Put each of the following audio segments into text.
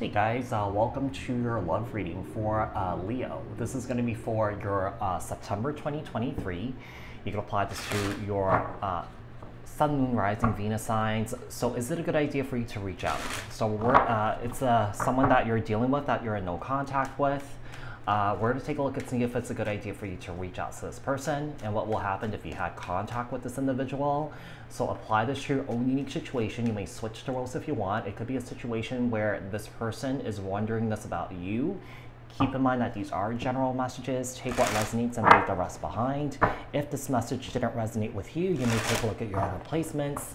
Hey guys, uh, welcome to your love reading for uh, Leo. This is going to be for your uh, September 2023. You can apply this to your uh, Sun, Moon, Rising, Venus signs. So, is it a good idea for you to reach out? So, we're, uh, it's uh, someone that you're dealing with that you're in no contact with. Uh, we're going to take a look and see if it's a good idea for you to reach out to this person and what will happen if you had contact with this individual. So apply this to your own unique situation. You may switch the roles if you want. It could be a situation where this person is wondering this about you. Keep in mind that these are general messages. Take what resonates and leave the rest behind. If this message didn't resonate with you, you may take a look at your other placements.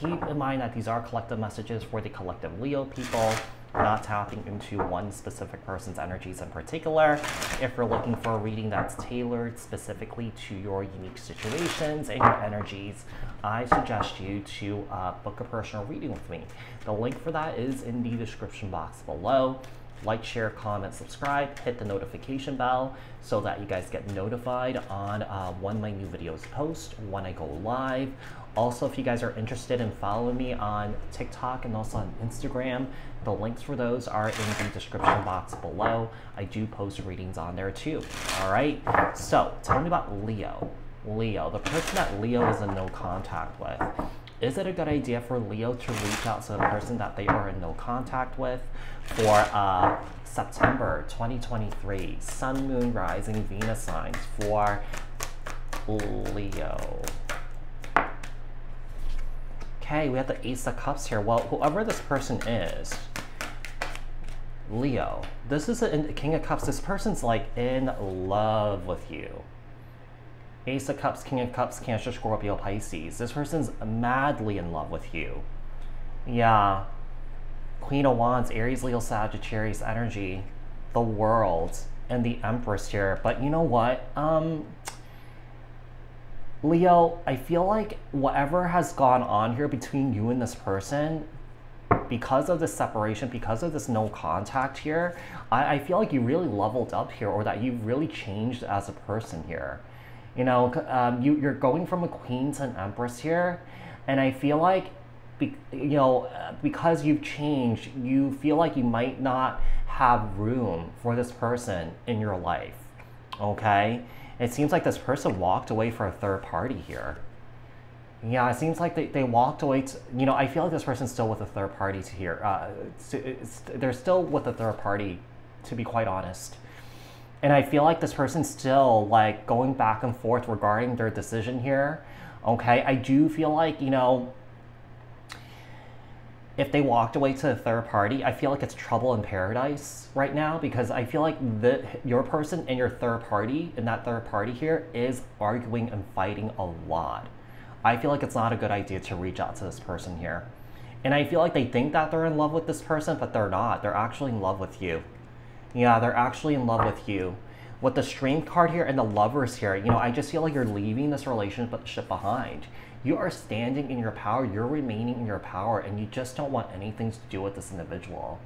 Keep in mind that these are collective messages for the collective Leo people not tapping into one specific person's energies in particular. If you're looking for a reading that's tailored specifically to your unique situations and your energies, I suggest you to uh, book a personal reading with me. The link for that is in the description box below. Like, share, comment, subscribe, hit the notification bell so that you guys get notified on uh, when my new videos post, when I go live. Also, if you guys are interested in following me on TikTok and also on Instagram, the links for those are in the description box below. I do post readings on there too. All right. So tell me about Leo. Leo, the person that Leo is in no contact with. Is it a good idea for Leo to reach out to the person that they are in no contact with for uh, September 2023? Sun, Moon, Rising, Venus signs for Leo. Okay, we have the Ace of Cups here. Well, whoever this person is, Leo, this is a, King of Cups. This person's like in love with you. Ace of Cups, King of Cups, Cancer, Scorpio, Pisces. This person's madly in love with you. Yeah. Queen of Wands, Aries, Leo, Sagittarius energy, the world, and the Empress here. But you know what? Um, Leo, I feel like whatever has gone on here between you and this person, because of this separation, because of this no contact here, I, I feel like you really leveled up here or that you've really changed as a person here. You know, um, you, you're going from a queen to an empress here, and I feel like, be, you know, because you've changed, you feel like you might not have room for this person in your life. Okay? It seems like this person walked away for a third party here. Yeah, it seems like they, they walked away. To, you know, I feel like this person's still with a third party to here. Uh, they're still with a third party, to be quite honest. And I feel like this person's still like going back and forth regarding their decision here. Okay, I do feel like, you know, if they walked away to a third party, I feel like it's trouble in paradise right now because I feel like the your person and your third party and that third party here is arguing and fighting a lot. I feel like it's not a good idea to reach out to this person here. And I feel like they think that they're in love with this person, but they're not. They're actually in love with you. Yeah, they're actually in love with you. With the strength card here and the lovers here, you know, I just feel like you're leaving this relationship behind. You are standing in your power, you're remaining in your power, and you just don't want anything to do with this individual.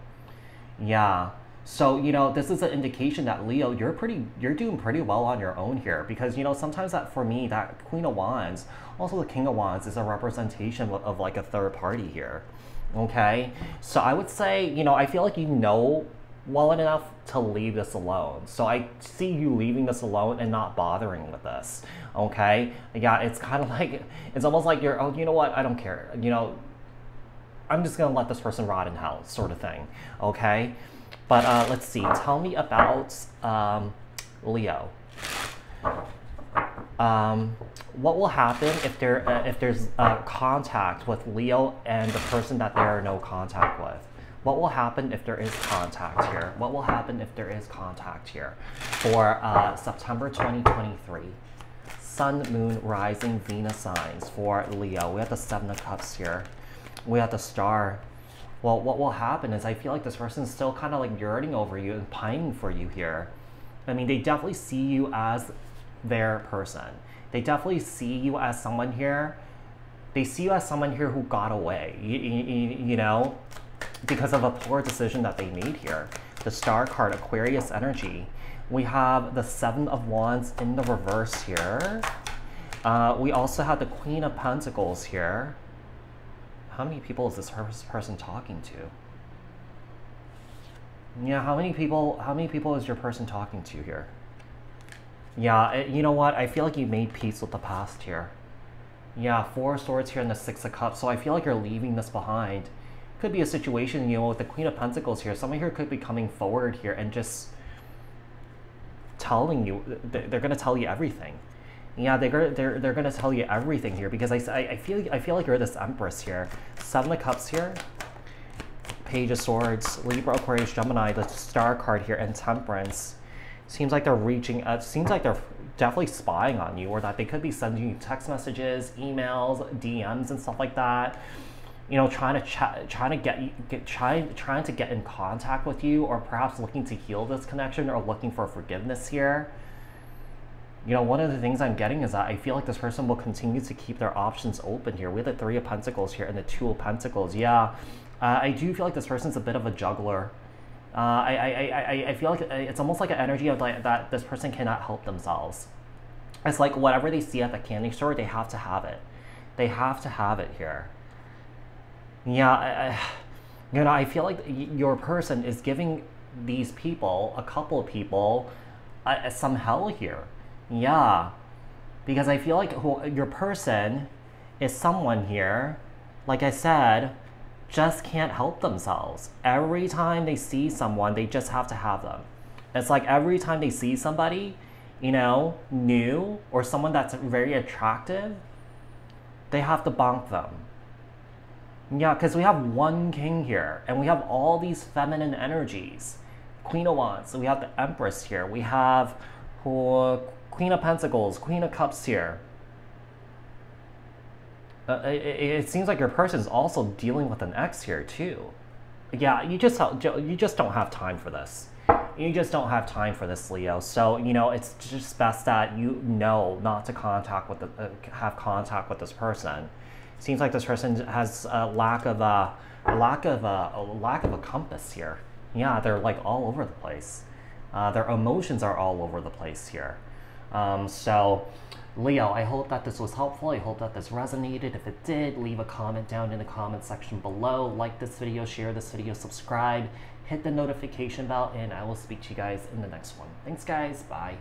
Yeah. So, you know, this is an indication that Leo, you're pretty you're doing pretty well on your own here because you know, sometimes that for me, that Queen of Wands, also the King of Wands is a representation of, of like a third party here. Okay? So, I would say, you know, I feel like you know well enough to leave this alone. So I see you leaving this alone and not bothering with this. Okay? Yeah, it's kind of like, it's almost like you're, oh, you know what? I don't care. You know, I'm just going to let this person rot in hell, sort of thing. Okay? But uh, let's see. Tell me about um, Leo. Um, what will happen if there uh, if there's uh, contact with Leo and the person that there are no contact with? What will happen if there is contact here? What will happen if there is contact here? For uh, September 2023, Sun, Moon, Rising, Venus signs for Leo. We have the Seven of Cups here. We have the Star. Well, what will happen is I feel like this person is still kind of like yearning over you and pining for you here. I mean, they definitely see you as their person. They definitely see you as someone here. They see you as someone here who got away. You, you, you know, because of a poor decision that they made here. The star card, Aquarius energy. We have the Seven of Wands in the reverse here. Uh, we also have the Queen of Pentacles here. How many people is this person talking to? Yeah, how many people? How many people is your person talking to here? Yeah, it, you know what? I feel like you made peace with the past here. Yeah, four swords here and the six of cups. So I feel like you're leaving this behind. Could be a situation, you know, with the queen of pentacles here. Someone here could be coming forward here and just telling you. They're going to tell you everything. Yeah, they're they're they're gonna tell you everything here because I, I, feel I feel like you're this Empress here. Seven of Cups here, Page of Swords, Libra, Aquarius, Gemini, the Star card here, and Temperance. Seems like they're reaching. Uh, seems like they're definitely spying on you, or that they could be sending you text messages, emails, DMs, and stuff like that. You know, trying to chat, trying to get get trying trying to get in contact with you, or perhaps looking to heal this connection, or looking for forgiveness here you know, one of the things I'm getting is that I feel like this person will continue to keep their options open here. We have the Three of Pentacles here and the Two of Pentacles. Yeah, uh, I do feel like this person's a bit of a juggler. Uh, I, I, I, I feel like uh, it's almost like an energy of like that this person cannot help themselves. It's like whatever they see at the candy store, they have to have it. They have to have it here. Yeah, I, you know, I feel like your person is giving these people, a couple of people, uh, some hell here yeah, because I feel like who, your person is someone here, like I said, just can't help themselves. Every time they see someone, they just have to have them. It's like every time they see somebody, you know, new or someone that's very attractive, they have to bonk them. Yeah, because we have one king here and we have all these feminine energies. Queen of Wands, so we have the Empress here. We have Queen of Pentacles, Queen of Cups here. Uh, it, it, seems like your person is also dealing with an ex here too. Yeah, you just you just don't have time for this. You just don't have time for this, Leo. So you know it's just best that you know not to contact with the, uh, have contact with this person. Seems like this person has a lack of a, a lack of a, a lack of a compass here. Yeah, they're like all over the place. Uh, their emotions are all over the place here. Um, so, Leo, I hope that this was helpful. I hope that this resonated. If it did, leave a comment down in the comment section below. Like this video, share this video, subscribe, hit the notification bell, and I will speak to you guys in the next one. Thanks, guys. Bye.